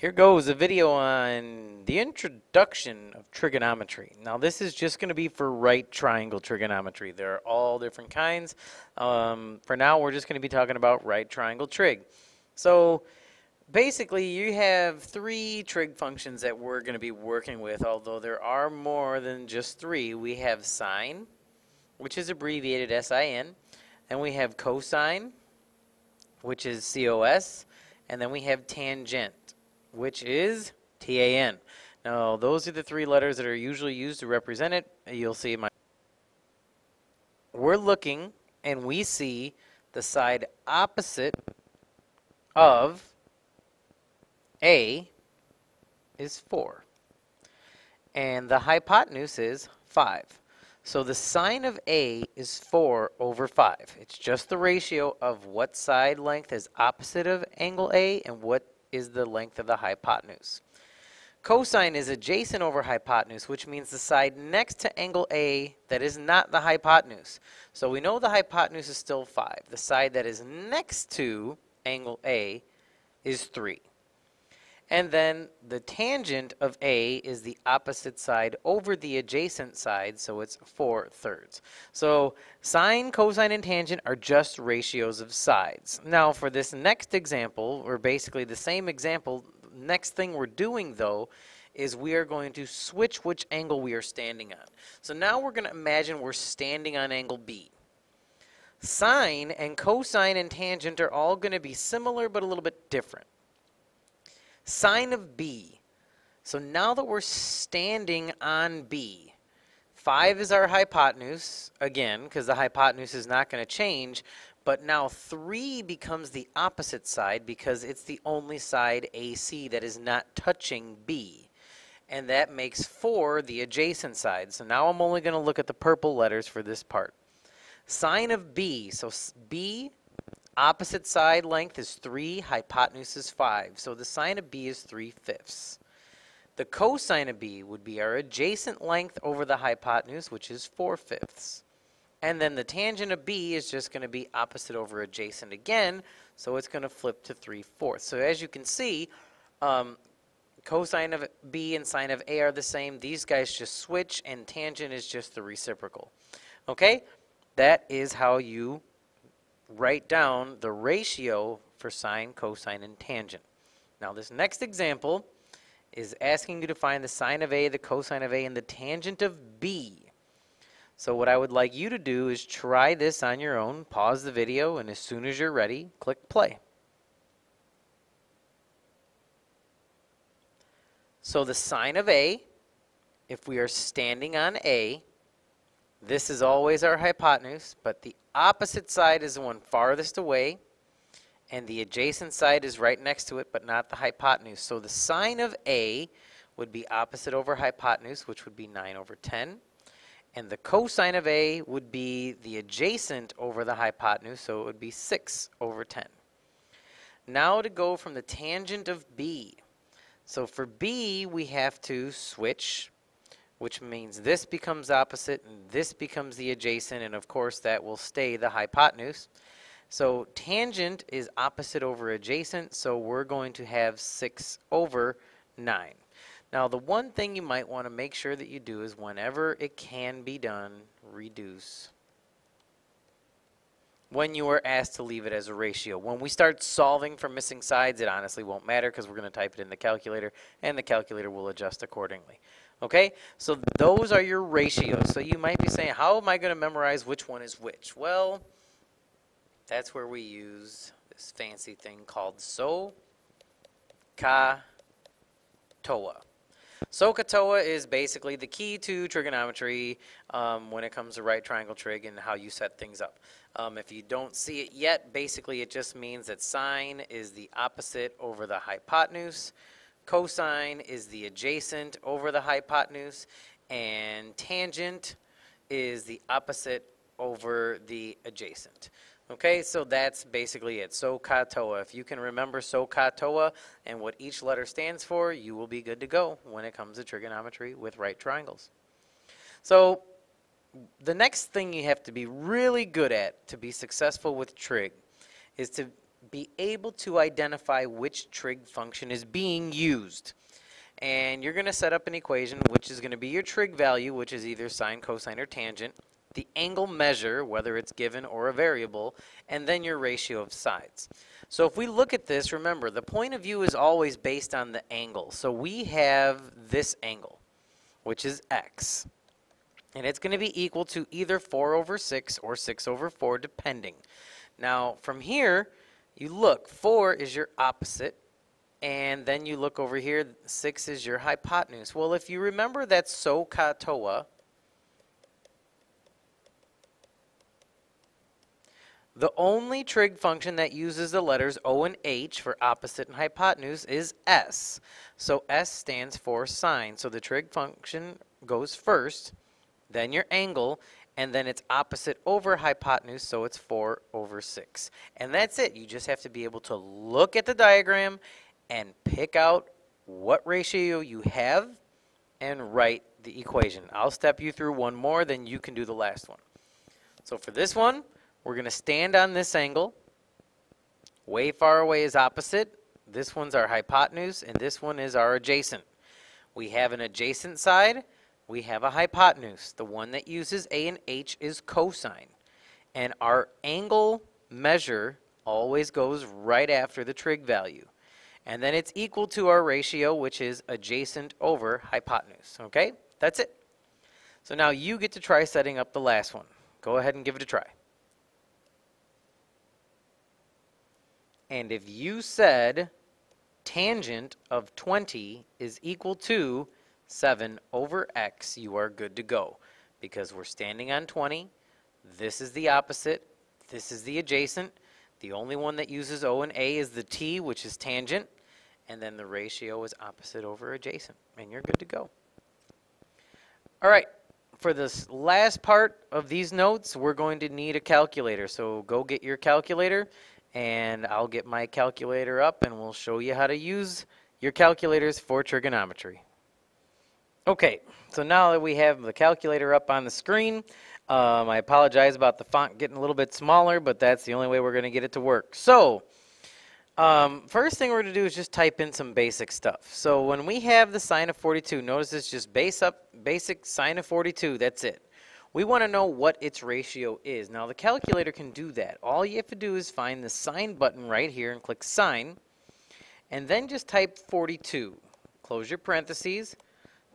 Here goes a video on the introduction of trigonometry. Now this is just going to be for right triangle trigonometry. There are all different kinds. Um, for now we're just going to be talking about right triangle trig. So basically you have three trig functions that we're going to be working with, although there are more than just three. We have sine, which is abbreviated SIN, and we have cosine, which is COS, and then we have tangent which is TAN. Now, those are the three letters that are usually used to represent it. You'll see my. We're looking and we see the side opposite of A is 4. And the hypotenuse is 5. So the sine of A is 4 over 5. It's just the ratio of what side length is opposite of angle A and what is the length of the hypotenuse. Cosine is adjacent over hypotenuse, which means the side next to angle A that is not the hypotenuse. So we know the hypotenuse is still 5. The side that is next to angle A is 3. And then the tangent of A is the opposite side over the adjacent side, so it's 4 thirds. So sine, cosine, and tangent are just ratios of sides. Now for this next example, or basically the same example, next thing we're doing though is we are going to switch which angle we are standing on. So now we're going to imagine we're standing on angle B. Sine and cosine and tangent are all going to be similar but a little bit different sine of B. So now that we're standing on B, 5 is our hypotenuse, again, because the hypotenuse is not going to change, but now 3 becomes the opposite side because it's the only side AC that is not touching B. And that makes 4 the adjacent side. So now I'm only going to look at the purple letters for this part. Sine of B, so B Opposite side length is 3, hypotenuse is 5. So the sine of b is 3 fifths. The cosine of b would be our adjacent length over the hypotenuse, which is 4 fifths. And then the tangent of b is just going to be opposite over adjacent again, so it's going to flip to 3 fourths. So as you can see, um, cosine of b and sine of a are the same. These guys just switch, and tangent is just the reciprocal. Okay? That is how you write down the ratio for sine, cosine, and tangent. Now this next example is asking you to find the sine of A, the cosine of A, and the tangent of B. So what I would like you to do is try this on your own, pause the video, and as soon as you're ready, click play. So the sine of A, if we are standing on A, this is always our hypotenuse, but the opposite side is the one farthest away, and the adjacent side is right next to it, but not the hypotenuse. So the sine of A would be opposite over hypotenuse, which would be 9 over 10. And the cosine of A would be the adjacent over the hypotenuse, so it would be 6 over 10. Now to go from the tangent of B. So for B, we have to switch which means this becomes opposite and this becomes the adjacent, and of course that will stay the hypotenuse. So tangent is opposite over adjacent, so we're going to have 6 over 9. Now the one thing you might want to make sure that you do is whenever it can be done, reduce when you are asked to leave it as a ratio. When we start solving for missing sides, it honestly won't matter because we're going to type it in the calculator and the calculator will adjust accordingly. Okay, so those are your ratios. So you might be saying, how am I going to memorize which one is which? Well, that's where we use this fancy thing called SOHCAHTOA. SOHCAHTOA is basically the key to trigonometry um, when it comes to right triangle trig and how you set things up. Um, if you don't see it yet, basically it just means that sine is the opposite over the hypotenuse. Cosine is the adjacent over the hypotenuse, and tangent is the opposite over the adjacent. Okay, so that's basically it. SOHCAHTOA. If you can remember SOHCAHTOA and what each letter stands for, you will be good to go when it comes to trigonometry with right triangles. So the next thing you have to be really good at to be successful with trig is to be able to identify which trig function is being used. And you're going to set up an equation which is going to be your trig value, which is either sine, cosine, or tangent, the angle measure, whether it's given or a variable, and then your ratio of sides. So if we look at this, remember, the point of view is always based on the angle. So we have this angle, which is x. And it's going to be equal to either 4 over 6 or 6 over 4, depending. Now, from here, you look, 4 is your opposite, and then you look over here, 6 is your hypotenuse. Well, if you remember that SOHCAHTOA, the only trig function that uses the letters O and H for opposite and hypotenuse is S. So S stands for sine. So the trig function goes first, then your angle, and then it's opposite over hypotenuse, so it's 4 over 6. And that's it. You just have to be able to look at the diagram and pick out what ratio you have and write the equation. I'll step you through one more, then you can do the last one. So for this one, we're going to stand on this angle. Way far away is opposite. This one's our hypotenuse, and this one is our adjacent. We have an adjacent side we have a hypotenuse. The one that uses A and H is cosine. And our angle measure always goes right after the trig value. And then it's equal to our ratio, which is adjacent over hypotenuse. Okay? That's it. So now you get to try setting up the last one. Go ahead and give it a try. And if you said tangent of 20 is equal to 7 over x, you are good to go. Because we're standing on 20, this is the opposite, this is the adjacent. The only one that uses O and A is the t, which is tangent, and then the ratio is opposite over adjacent, and you're good to go. All right, for this last part of these notes, we're going to need a calculator. So go get your calculator, and I'll get my calculator up, and we'll show you how to use your calculators for trigonometry. Okay, so now that we have the calculator up on the screen, um, I apologize about the font getting a little bit smaller, but that's the only way we're going to get it to work. So, um, first thing we're going to do is just type in some basic stuff. So when we have the sine of 42, notice it's just base up, basic sine of 42, that's it. We want to know what its ratio is. Now the calculator can do that. All you have to do is find the sine button right here and click sine, and then just type 42. Close your parentheses,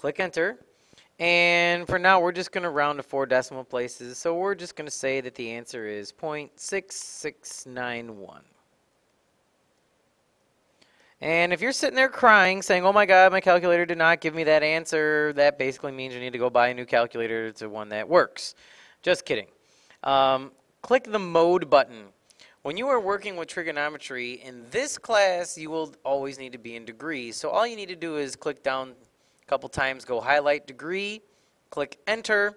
Click enter. And for now, we're just going to round to four decimal places. So we're just going to say that the answer is 0.6691. And if you're sitting there crying, saying, oh my God, my calculator did not give me that answer, that basically means you need to go buy a new calculator to one that works. Just kidding. Um, click the mode button. When you are working with trigonometry, in this class, you will always need to be in degrees. So all you need to do is click down couple times, go highlight degree, click enter,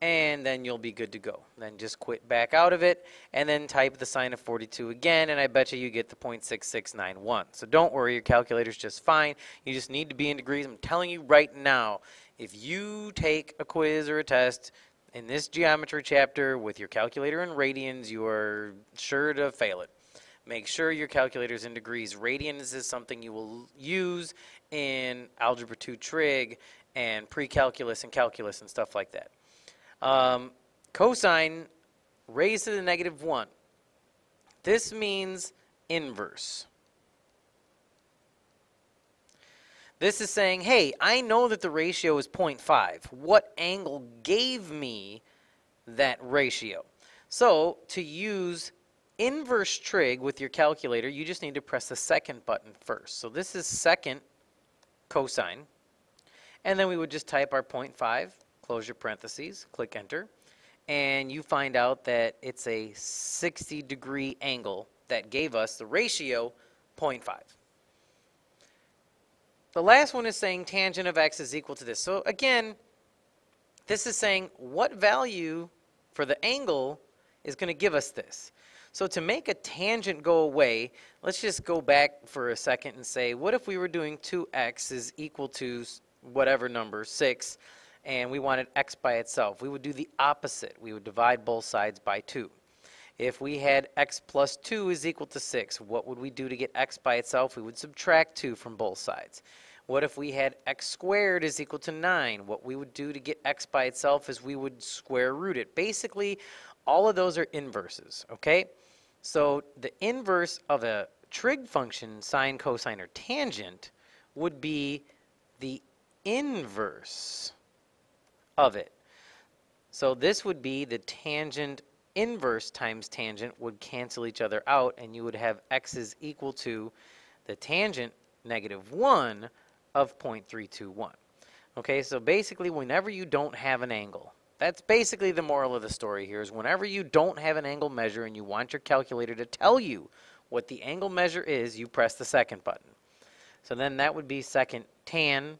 and then you'll be good to go. Then just quit back out of it, and then type the sine of 42 again, and I bet you you get the 0.6691. So don't worry, your calculator's just fine. You just need to be in degrees. I'm telling you right now, if you take a quiz or a test in this geometry chapter with your calculator in radians, you are sure to fail it. Make sure your calculator is in degrees. Radians is something you will use in Algebra 2 trig and pre-calculus and calculus and stuff like that. Um, cosine raised to the negative 1. This means inverse. This is saying, hey, I know that the ratio is 0.5. What angle gave me that ratio? So to use inverse trig with your calculator, you just need to press the second button first. So this is second cosine. And then we would just type our 0.5, close your parentheses, click enter, and you find out that it's a 60 degree angle that gave us the ratio 0.5. The last one is saying tangent of x is equal to this. So again, this is saying what value for the angle is going to give us this. So to make a tangent go away, let's just go back for a second and say, what if we were doing 2x is equal to whatever number, 6, and we wanted x by itself? We would do the opposite. We would divide both sides by 2. If we had x plus 2 is equal to 6, what would we do to get x by itself? We would subtract 2 from both sides. What if we had x squared is equal to 9? What we would do to get x by itself is we would square root it. Basically, all of those are inverses, okay? So the inverse of a trig function, sine, cosine, or tangent, would be the inverse of it. So this would be the tangent inverse times tangent would cancel each other out, and you would have x is equal to the tangent negative 1 of 0.321. Okay, so basically whenever you don't have an angle, that's basically the moral of the story here is whenever you don't have an angle measure and you want your calculator to tell you what the angle measure is, you press the second button. So then that would be second tan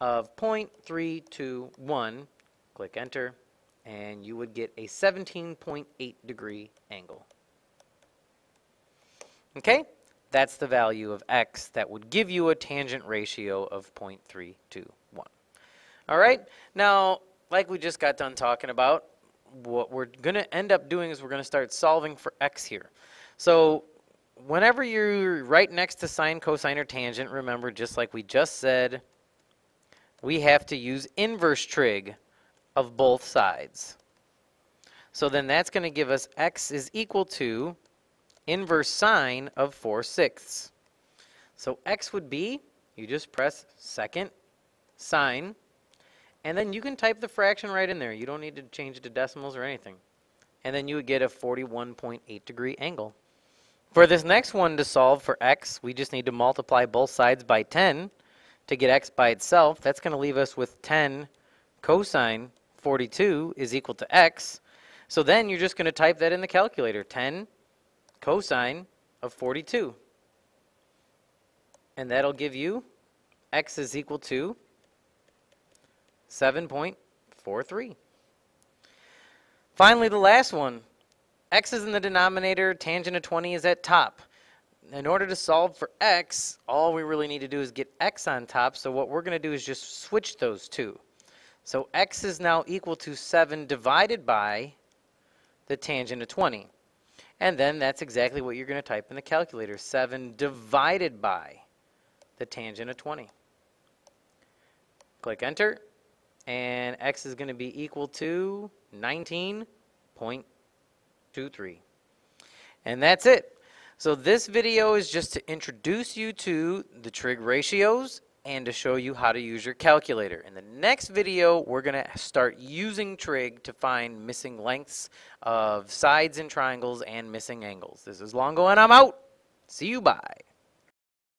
of 0.321. Click enter and you would get a 17.8 degree angle. Okay, that's the value of x that would give you a tangent ratio of 0.321. All right, now like we just got done talking about, what we're going to end up doing is we're going to start solving for x here. So whenever you're right next to sine, cosine, or tangent, remember, just like we just said, we have to use inverse trig of both sides. So then that's going to give us x is equal to inverse sine of 4 sixths. So x would be, you just press second sine and then you can type the fraction right in there. You don't need to change it to decimals or anything. And then you would get a 41.8 degree angle. For this next one to solve for x, we just need to multiply both sides by 10 to get x by itself. That's going to leave us with 10 cosine 42 is equal to x. So then you're just going to type that in the calculator. 10 cosine of 42. And that'll give you x is equal to 7.43. Finally, the last one. x is in the denominator, tangent of 20 is at top. In order to solve for x, all we really need to do is get x on top. So what we're going to do is just switch those two. So x is now equal to 7 divided by the tangent of 20. And then that's exactly what you're going to type in the calculator. 7 divided by the tangent of 20. Click enter and x is going to be equal to 19.23. And that's it. So this video is just to introduce you to the trig ratios and to show you how to use your calculator. In the next video, we're going to start using trig to find missing lengths of sides in triangles and missing angles. This is Longo and I'm out. See you, bye.